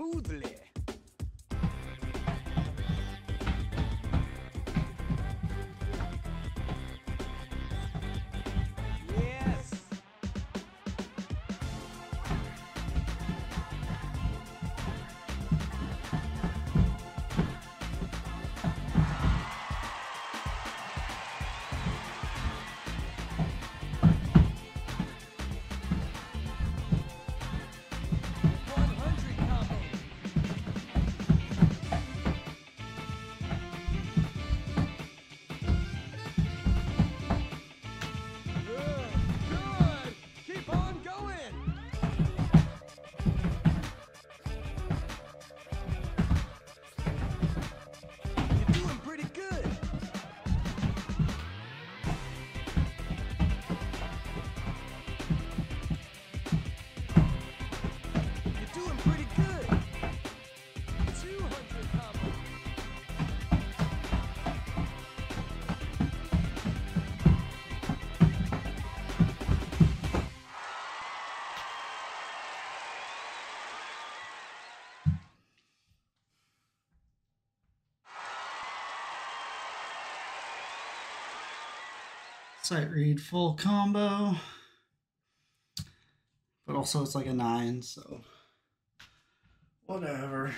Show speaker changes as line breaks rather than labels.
smoothly. Pretty good. 200 combo.
Sight read full combo. But also it's like a nine, so whatever.